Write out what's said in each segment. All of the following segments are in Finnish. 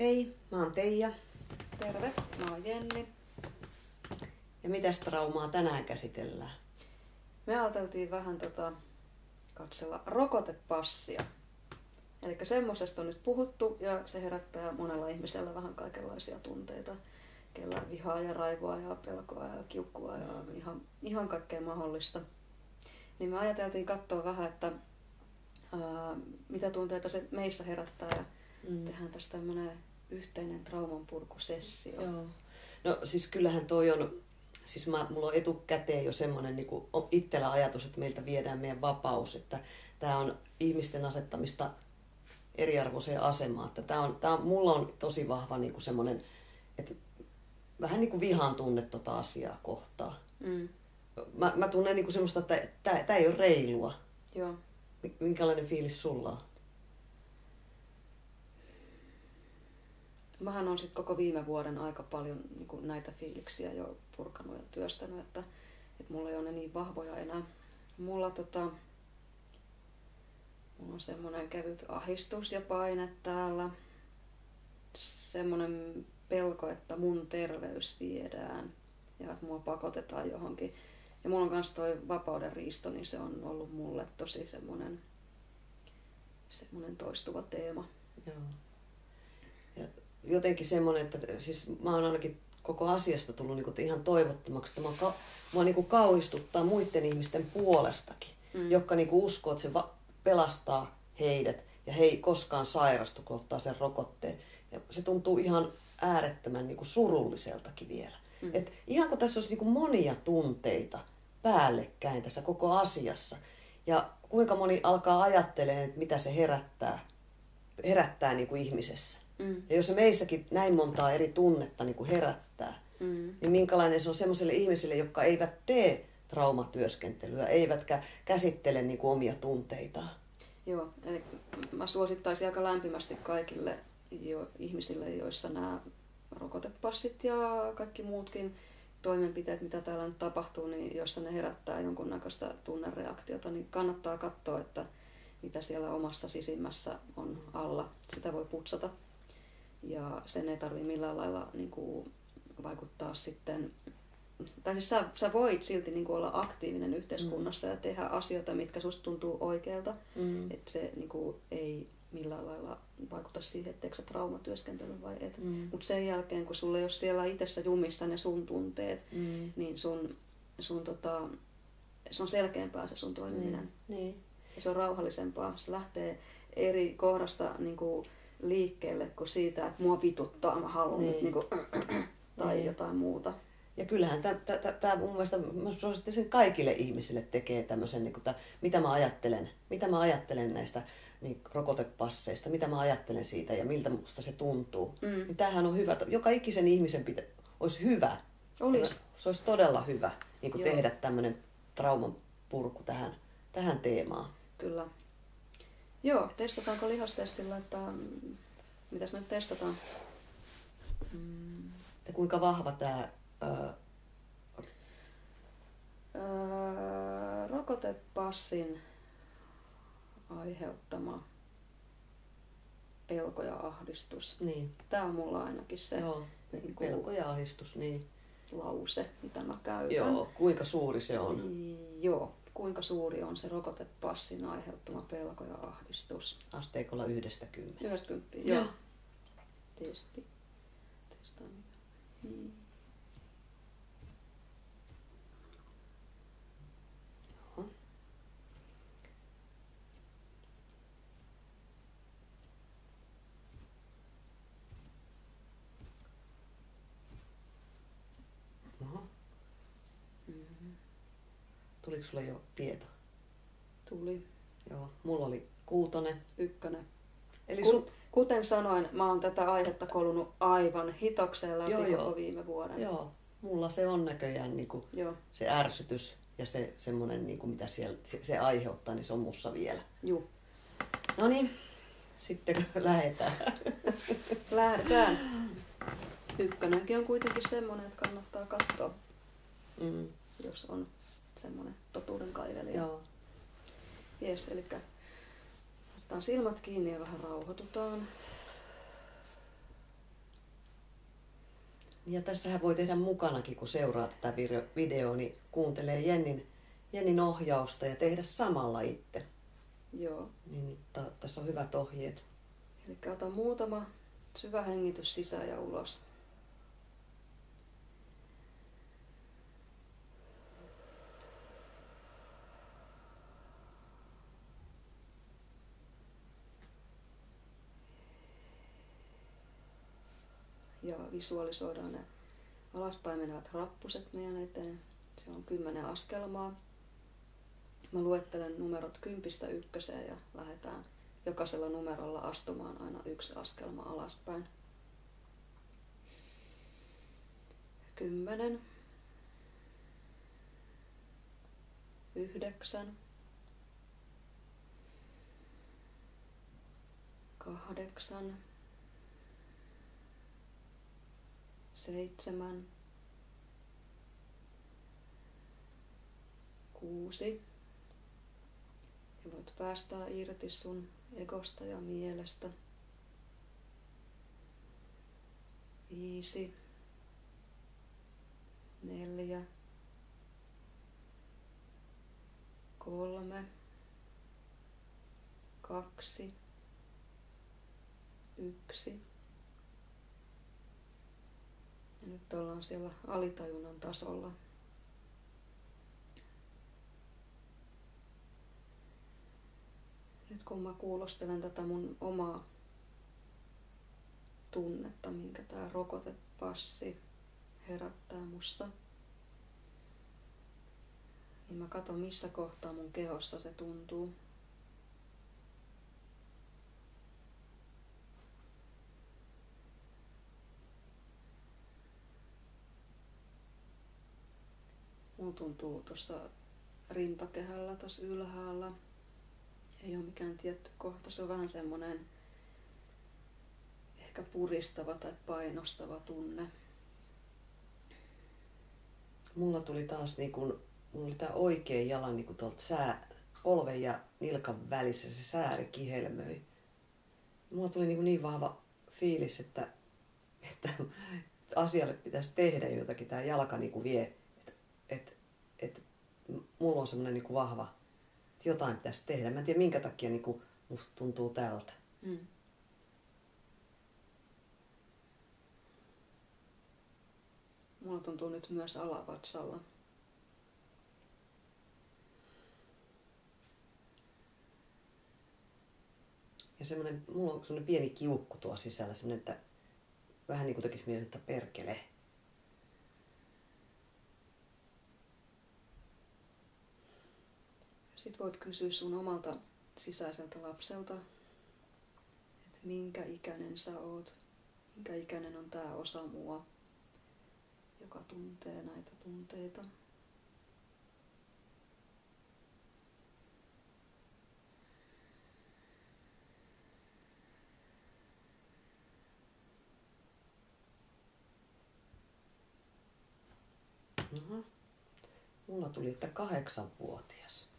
Hei, mä oon Teija. Terve, mä oon Jenni. Ja mitäs traumaa tänään käsitellään? Me ajateltiin vähän tota, katsella rokotepassia. Eli semmoisesta on nyt puhuttu ja se herättää monella ihmisellä vähän kaikenlaisia tunteita. Kellä vihaa ja raivoa ja pelkoa ja kiukkua ja ihan, ihan kaikkea mahdollista. Niin me ajateltiin katsoa vähän, että ää, mitä tunteita se meissä herättää ja mm. tehdään tästä tämmöinen yhteinen traumanpurkusessio. Joo. No siis kyllähän toi on, siis mä, mulla on etukäteen jo semmoinen niin itsellä ajatus, että meiltä viedään meidän vapaus, että tämä on ihmisten asettamista eriarvoiseen asemaan. Että tää on, tää on, mulla on tosi vahva niin kuin semmoinen, että vähän niin kuin vihan tunne tota asiaa kohtaan. Mm. Mä, mä tunnen niin kuin semmoista, että tämä ei ole reilua. Joo. Minkälainen fiilis sulla on? Mähän on sitten koko viime vuoden aika paljon niin kuin näitä fiiliksiä jo purkanut ja työstänyt, että, että mulla ei ole ne niin vahvoja enää. Mulla, tota, mulla on semmoinen kevyt ahistus ja paine täällä. Semmoinen pelko, että mun terveys viedään ja että mua pakotetaan johonkin. Ja mulla on myös toi vapauden riisto, niin se on ollut mulle tosi semmoinen, semmoinen toistuva teema. Joo. Ja jotenkin semmoinen, että siis mä oon ainakin koko asiasta tullut niin kuin ihan toivottomaksi, että mua, mua niin kuin kauhistuttaa muiden ihmisten puolestakin, mm. jotka niin kuin uskoo, että se va- pelastaa heidät ja he ei koskaan sairastu, kun ottaa sen rokotteen. Ja se tuntuu ihan äärettömän niin kuin surulliseltakin vielä. Mm. Et ihan kun tässä olisi niin kuin monia tunteita päällekkäin tässä koko asiassa. Ja kuinka moni alkaa ajattelemaan, että mitä se herättää, herättää niin kuin ihmisessä. Mm. Ja jos se meissäkin näin montaa eri tunnetta niin kuin herättää, mm. niin minkälainen se on sellaisille ihmisille, jotka eivät tee traumatyöskentelyä, eivätkä käsittele niin kuin omia tunteitaan. Joo, eli mä suosittaisin aika lämpimästi kaikille jo, ihmisille, joissa nämä rokotepassit ja kaikki muutkin toimenpiteet, mitä täällä nyt tapahtuu, niin jossa ne herättää jonkunnäköistä tunnereaktiota, niin kannattaa katsoa, että mitä siellä omassa sisimmässä on alla. Sitä voi putsata ja sen ei tarvitse millään lailla niin kuin, vaikuttaa sitten tai siis sä, sä voit silti niin kuin olla aktiivinen yhteiskunnassa mm. ja tehdä asioita, mitkä susta tuntuu oikealta. Mm. Että se niin kuin, ei millään lailla vaikuta siihen, että sä traumatyöskentely vai et. Mm. Mutta sen jälkeen, kun sulla ei ole siellä itsessä jumissa ne sun tunteet, mm. niin sun, sun tota, se on selkeämpää se sun toimiminen. Niin. niin. Ja se on rauhallisempaa. Se lähtee eri kohdasta niin kuin, liikkeelle kuin siitä, että mua vituttaa, mä haluan niin. nyt niin kuin, tai niin. jotain muuta. Ja kyllähän tämä mun mielestä, mä suosittaisin kaikille ihmisille tekee tämmöisen, niin kuin, mitä mä ajattelen, mitä mä ajattelen näistä niin, rokotepasseista, mitä mä ajattelen siitä ja miltä musta se tuntuu. Mm. Niin tämähän on hyvä, joka ikisen ihmisen pitä, olisi hyvä. Olisi. Se olisi todella hyvä niin tehdä tämmöinen trauman purku tähän, tähän teemaan. Kyllä. Joo, testataanko lihastestillä, että mitäs me nyt testataan? Mm. Ja kuinka vahva tämä öö... Öö, rokotepassin aiheuttama pelko ja ahdistus. Niin. Tämä on mulla ainakin se Joo, niin kuin, pelko ja ahdistus, niin. lause, mitä mä käytän. Joo, kuinka suuri se on? Joo, kuinka suuri on se rokotepassin aiheuttama pelko ja ahdistus. Asteikolla yhdestä kymmenen. Yhdestä kymppiä, joo. joo. Testi. Testaan. Hmm. Tuliko sulle jo tieto? Tuli. Joo, mulla oli kuutonen. Ykkönen. Eli Ku, su... Kuten sanoin, mä oon tätä aihetta kolunut aivan hitokseen läpi joo, koko joo. viime vuoden. Joo, mulla se on näköjään niin kuin joo. se ärsytys ja se semmoinen, niin kuin mitä siellä, se, se aiheuttaa, niin se on mussa vielä. Joo. No niin, sitten lähdetään. Lähdetään. Ykkönenkin on kuitenkin semmoinen, että kannattaa katsoa, mm. jos on semmoinen totuuden kaivelija. Joo. Jes, eli otetaan silmät kiinni ja vähän rauhoitutaan. Ja tässähän voi tehdä mukanakin, kun seuraa tätä videoa, niin kuuntelee Jennin, Jennin ohjausta ja tehdä samalla itse. Joo. Niin, niin tässä on hyvät ohjeet. Eli ota muutama syvä hengitys sisään ja ulos. Ja visualisoidaan ne alaspäin menevät rappuset meidän eteen. Se on kymmenen askelmaa. Mä luettelen numerot kympistä ykköseen ja lähdetään jokaisella numerolla astumaan aina yksi askelma alaspäin. Kymmenen. Yhdeksän. Kahdeksan. Seitsemän. Kuusi. Ja voit päästää irti sun egosta ja mielestä. Viisi, neljä, kolme, kaksi, yksi. Ja nyt ollaan siellä alitajunnan tasolla. nyt kun mä kuulostelen tätä mun omaa tunnetta, minkä tämä rokotepassi herättää mussa, niin mä katson missä kohtaa mun kehossa se tuntuu. Mulla tuntuu tuossa rintakehällä tuossa ylhäällä ei ole mikään tietty kohta. Se on vähän semmoinen ehkä puristava tai painostava tunne. Mulla tuli taas niin kun, mulla oli tämä oikea jalan niin tuolta sää, polven ja nilkan välissä se sääri kihelmöi. Mulla tuli niin, niin vahva fiilis, että, että asialle pitäisi tehdä jotakin. Tämä jalka niin vie, mulla on semmoinen niin vahva että jotain pitäisi tehdä. Mä en tiedä minkä takia niin kuin musta tuntuu tältä. Mm. Mulla tuntuu nyt myös alavatsalla. Ja semmoinen, mulla on semmoinen pieni kiukku tuo sisällä, semmoinen, että vähän niin kuin tekisi mielessä, että perkele. Sitten voit kysyä sun omalta sisäiseltä lapselta, että minkä ikäinen sä oot, minkä ikäinen on tämä osa mua, joka tuntee näitä tunteita. Mulla tuli, että kahdeksanvuotias.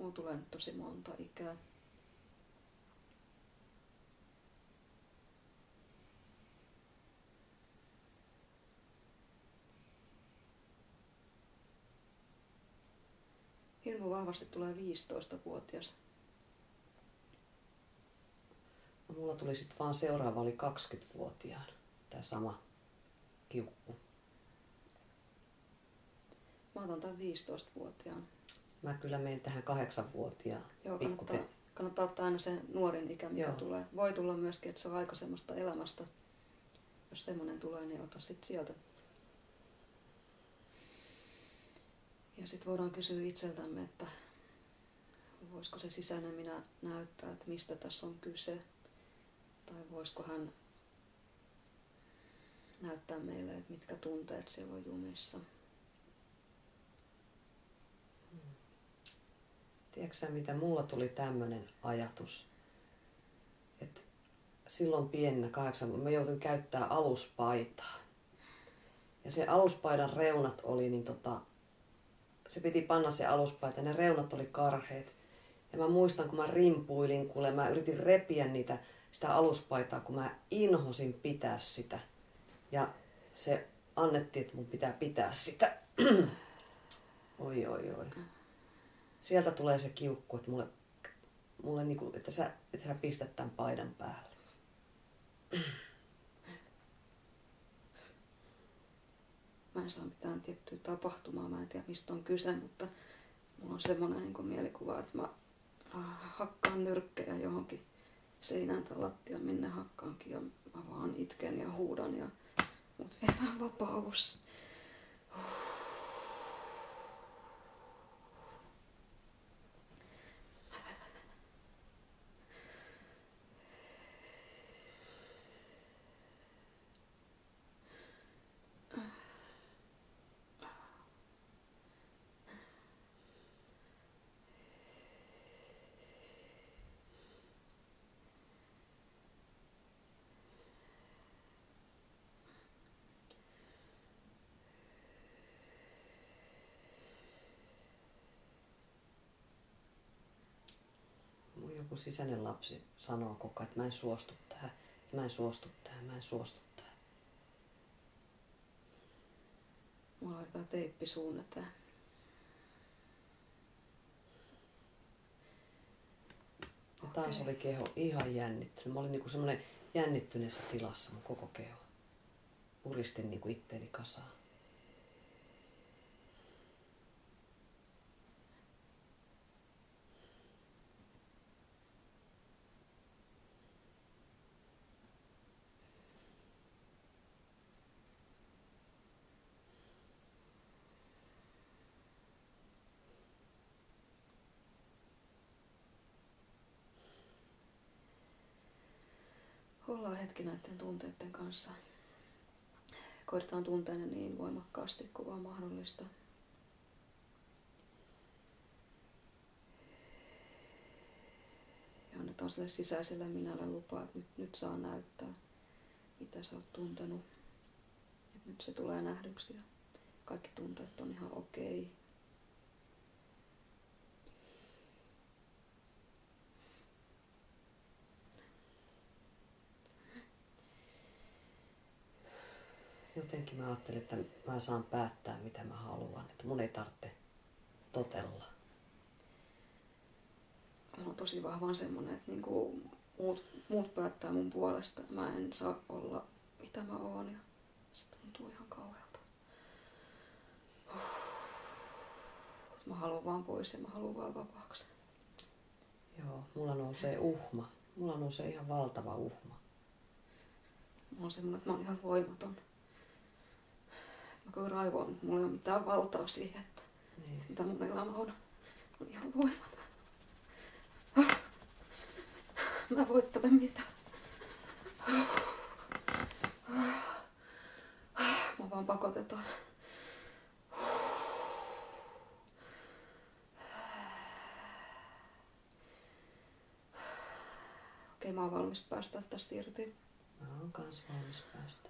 Mulla tulee nyt tosi monta ikää. Hirmu vahvasti tulee 15-vuotias. No, mulla tuli sitten vaan seuraava oli 20-vuotiaan. Tämä sama kiukku. Mä otan tämän 15-vuotiaan. Mä kyllä menen tähän kahdeksanvuotiaan. Joo, kannattaa, kannattaa ottaa aina se nuorin ikä, mikä Joo. tulee. Voi tulla myöskin, että se on aikaisemmasta elämästä. Jos semmoinen tulee, niin ota sitten sieltä. Ja sitten voidaan kysyä itseltämme, että voisiko se sisäinen minä näyttää, että mistä tässä on kyse. Tai voisiko hän näyttää meille, että mitkä tunteet siellä on jumissa. Tiedätkö mitä mulla tuli tämmöinen ajatus, että silloin pienenä kahdeksan, mä joutuin käyttää aluspaitaa. Ja se aluspaidan reunat oli, niin tota, se piti panna se aluspaita, ja ne reunat oli karheet. Ja mä muistan, kun mä rimpuilin, kuule, mä yritin repiä niitä sitä aluspaitaa, kun mä inhosin pitää sitä. Ja se annettiin, että mun pitää pitää sitä. oi, oi, oi. Sieltä tulee se kiukku, että mulle, mulle niinku, että, sä, että sä pistät tämän paidan päälle. Mä en saa mitään tiettyä tapahtumaa, mä en tiedä mistä on kyse, mutta mulla on semmoinen niin mielikuva, että mä hakkaan nyrkkejä johonkin seinään tai lattiaan, minne hakkaankin ja mä vaan itken ja huudan ja mut vielä vapaus. Joku sisäinen lapsi sanoo koko ajan, että mä en suostu tähän, mä en suostu tähän, mä en suostu tähän. Mulla on jotain teippisuunne tää. Ja taas oli keho ihan jännittynyt. Mä olin niinku semmoinen jännittyneessä tilassa mun koko keho. Puristin niinku itteeni kasaan. Ollaan hetki näiden tunteiden kanssa. Koitetaan tuntea ne niin voimakkaasti kuin vaan mahdollista. Ja annetaan sille sisäiselle minälle lupaa, että nyt, nyt saa näyttää, mitä sä oot tuntenut. Et nyt se tulee nähdyksi ja kaikki tunteet on ihan okei. Okay. Jotenkin mä ajattelin, että mä saan päättää mitä mä haluan, että mun ei tarvitse totella. Mulla on tosi vahvaan semmonen, että niinku muut, muut päättää mun puolesta. Mä en saa olla mitä mä oon ja se tuntuu ihan kauhealta. Mä haluan vaan pois ja mä haluan vaan vapaaksi. Joo, mulla nousee uhma. Mulla nousee ihan valtava uhma. Mulla on semmonen, että mä oon ihan voimaton mä raivoon, mutta mulla ei ole mitään valtaa siihen, että niin. mitä mun elämä on. On ihan voimaton. Mä voittelen mitä. Mä vaan pakotetaan. Okei, mä oon valmis päästä tästä irti. Mä oon kans valmis päästä.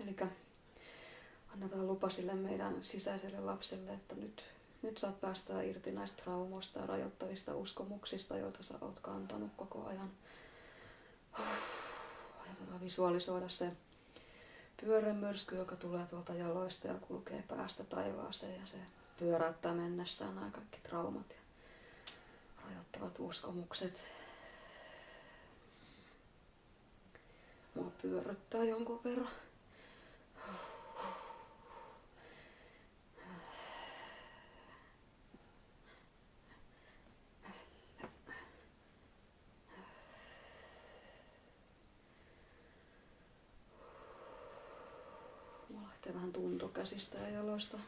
Elikkä annetaan lupa sille meidän sisäiselle lapselle, että nyt, nyt saat päästä irti näistä traumoista ja rajoittavista uskomuksista, joita sä oot kantanut koko ajan. Ja visualisoida se pyörämyrsky, joka tulee tuolta jaloista ja kulkee päästä taivaaseen ja se pyöräyttää mennessään nämä kaikki traumat ja rajoittavat uskomukset. Mua pyörryttää jonkun verran. vähän tunto käsistä ja jaloista.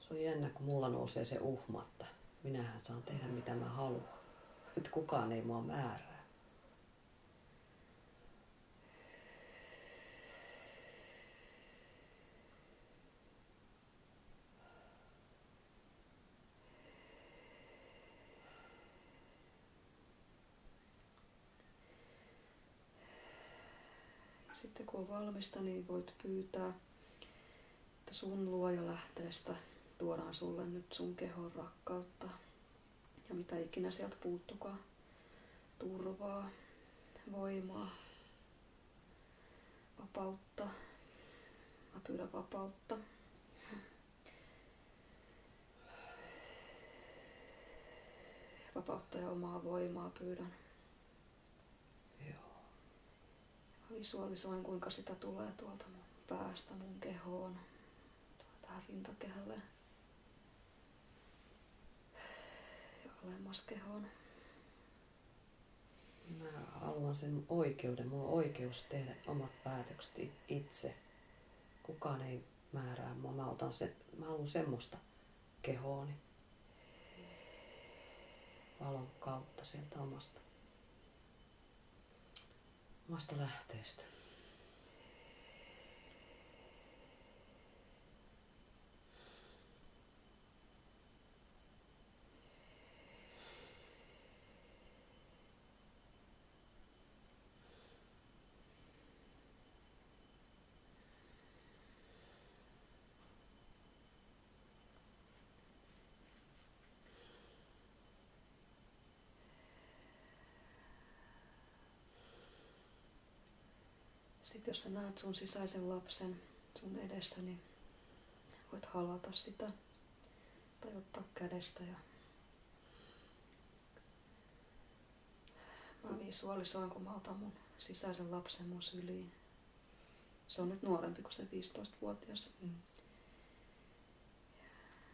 Se on jännä, kun mulla nousee se uhma, että minähän saan tehdä mitä mä haluan. Että kukaan ei mua määrää. Sitten kun on valmista, niin voit pyytää, että sun luoja lähteestä tuodaan sulle nyt sun kehon rakkautta, ja mitä ikinä sieltä puuttukaan. Turvaa, voimaa, vapautta. Mä pyydän vapautta. Vapautta ja omaa voimaa pyydän. Joo. Mä visualisoin kuinka sitä tulee tuolta mun päästä mun kehoon. Tähän rintakehälle. Ja alemmas kehoon. Mä haluan sen oikeuden. Mulla on oikeus tehdä omat päätökset itse. Kukaan ei määrää mua. Mä, otan sen, mä haluan semmoista kehooni. Valon kautta sieltä omasta, omasta lähteestä. Sitten jos sä näet sun sisäisen lapsen sun edessä, niin voit halata sitä tai ottaa kädestä ja mä visualisoin, kun mä otan mun sisäisen lapsen mun syliin. Se on nyt nuorempi kuin se 15-vuotias. Mm.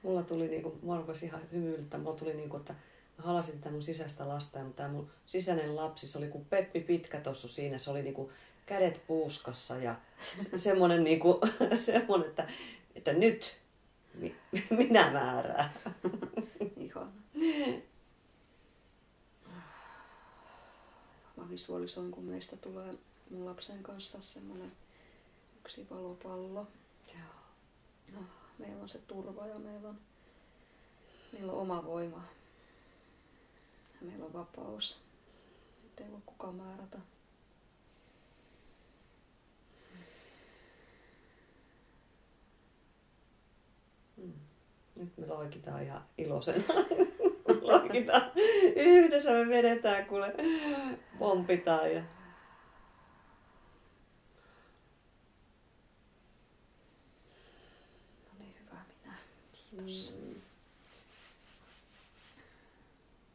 Mulla tuli niinku, mua rupesi ihan hymyilyttää, mulla tuli niinku, että mä halasin tätä mun sisäistä lasta, mutta tämä mun sisäinen lapsi, se oli kuin Peppi Pitkä tossu siinä, se oli niinku kädet puuskassa ja semmoinen, niin kuin, semmoinen että, että nyt minä määrään. Ihana. Mä visualisoin, kun meistä tulee mun lapsen kanssa semmoinen yksi valopallo. Joo. meillä on se turva ja meillä on, meillä on oma voima. Ja meillä on vapaus. Ei voi kukaan määrätä. Nyt me loikitaan ihan iloisena. loikitaan. Yhdessä me vedetään, kuule, pompitaan ja... No niin, hyvä minä. Kiitos. Mm.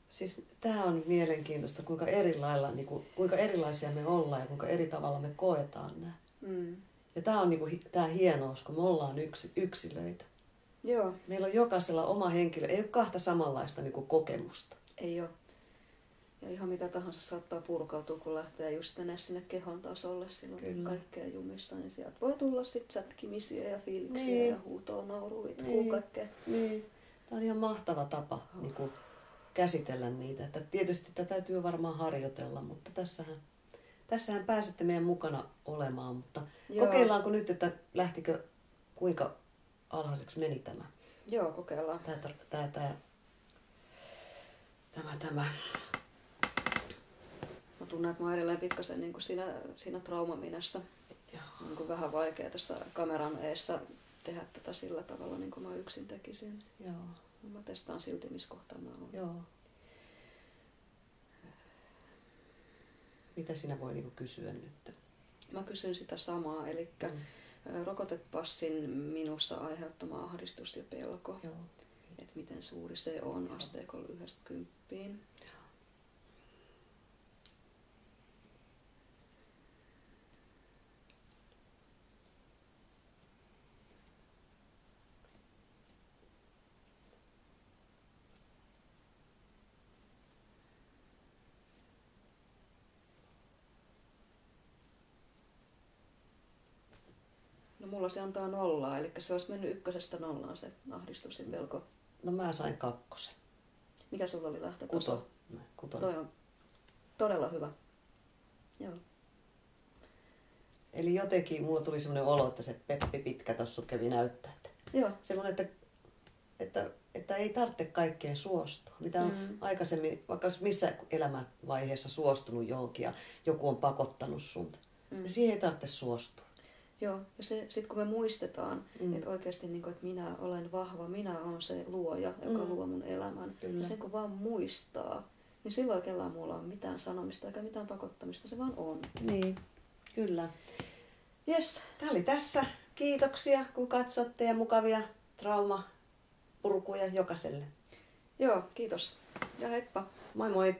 Siis tämä on mielenkiintoista, kuinka, erilailla, niin kuin, kuinka erilaisia me ollaan ja kuinka eri tavalla me koetaan nämä. Mm. Ja tämä on niin kuin, tämä hienous, kun me ollaan yksi, yksilöitä. Joo. Meillä on jokaisella oma henkilö, ei ole kahta samanlaista niin kuin kokemusta. Ei ole. Ja ihan mitä tahansa saattaa purkautua, kun lähtee just mennä sinne kehon tasolle, silloin Kyllä. kaikkea jumissa, niin sieltä voi tulla sitten sätkimisiä ja fiiliksiä niin. ja huutoa, naurua, niin. kaikkea. Niin. Tämä on ihan mahtava tapa oh. niin kuin, käsitellä niitä. Että tietysti tätä täytyy varmaan harjoitella, mutta tässähän, tässähän pääsette meidän mukana olemaan. Mutta Joo. kokeillaanko nyt, että lähtikö kuinka alhaiseksi meni tämä. Joo, kokeillaan. Tämä, tämä, tämä, tämä, tämä. Mä tunnen, että mä oon edelleen pikkasen niin kuin siinä, siinä traumaminassa. Niin kuin vähän vaikea tässä kameran eessä tehdä tätä sillä tavalla, niin kuin mä yksin tekisin. Joo. Mä testaan silti, missä kohtaa mä oon. Joo. Mitä sinä voi niin kysyä nyt? Mä kysyn sitä samaa, eli mm rokotepassin minussa aiheuttama ahdistus ja pelko. Joo. Että miten suuri se on asteikolla yhdestä kymppiin. Mulla se antaa nollaa, eli se olisi mennyt ykkösestä nollaan se ahdistus ja pelko. No mä sain kakkosen. Mikä sulla oli lähtötaso? Kuto. Kuto. Toi on todella hyvä. Joo. Eli jotenkin mulla tuli semmoinen olo, että se Peppi Pitkä tuossa kävi näyttää. Että Joo. Semmoinen, että, että, että ei tarvitse kaikkeen suostua. Mitä on mm. aikaisemmin, vaikka missä elämänvaiheessa suostunut johonkin ja joku on pakottanut sun, mm. niin siihen ei tarvitse suostua. Joo, ja sitten kun me muistetaan, mm. että oikeasti niin kuin, että minä olen vahva, minä olen se luoja, joka mm. luo mun elämän. Kyllä. Ja sen kun vaan muistaa, niin silloin kellään muulla on mitään sanomista eikä mitään pakottamista, se vaan on. Niin, kyllä. Yes. Tämä oli tässä. Kiitoksia, kun katsotte ja mukavia traumapurkuja jokaiselle. Joo, kiitos. Ja heippa. Moi moi.